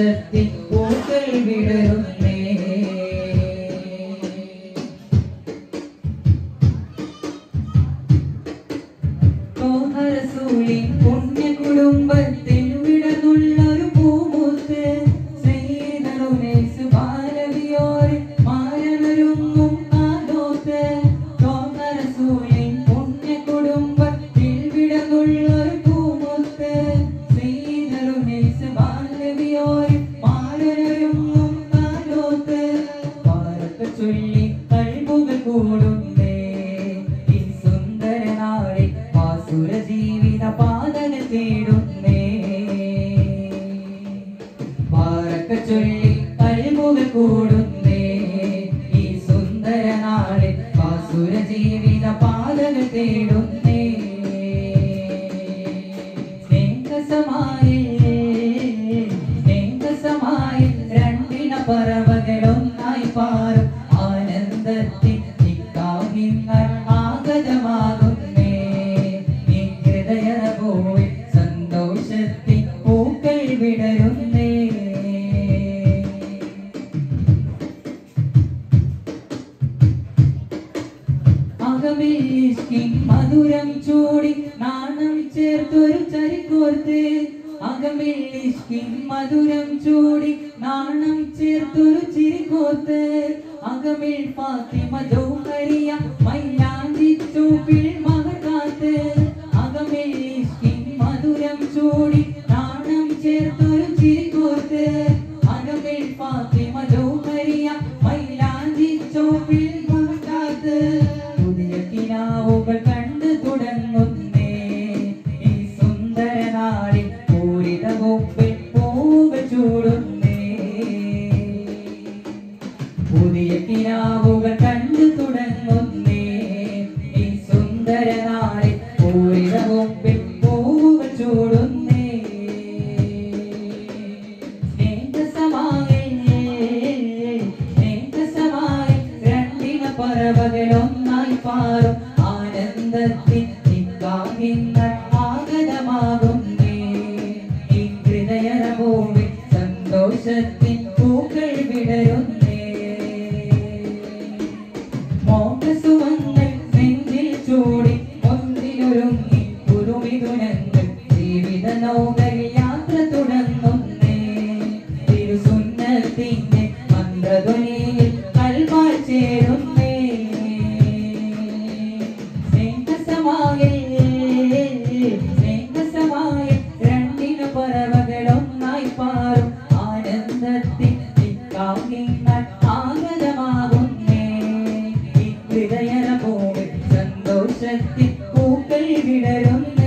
സന്തോഷത്തിൽ പൂക്കൾ വിടരുന്നേ. തോഹരസൂലി പുണ്യ കുടുംബത്തിൽ വിടന്നുള്ളൊരു പൂമുത്ത് ഭാരതിയോരെ മാരനൊരുങ്ങും കാലോത്ത് തോഹരസൂലി പുണ്യ ചൊല്ലി ഈ സുന്ദര നാളിൽ ആസുര ജീവിത പോയി സന്തോഷത്തിൽ പൂക്കൾ വിടരുന്നേ. മധുരം ചൂടി നാണം ചേർത്തൊരു ചരിക്കോർത്ത്. അകമിൽ മധുരം ചൂടി നാണം ചേർത്തൊരു ചിരിക്കോർത്ത്. അകമിൽ ഫാത്തിമ മധുരം ചൂടി നാണം പറവകളൊന്നായി പാറും. ആനന്ദത്തിൽ നിക്കാഹിങ്ങൾ ആഗതമാകുന്നേ. ഈ ഹൃദയന ഭൂമി സന്തോഷത്തിൽ പൂക്കൾ വിടരുന്നേ. നിക്കാഹിങ്ങൾ ആഗതമാകുന്നേ ഈ ഹൃദയന പോലെ സന്തോഷത്തിൽ പൂക്കൾ വിടരുന്നേ.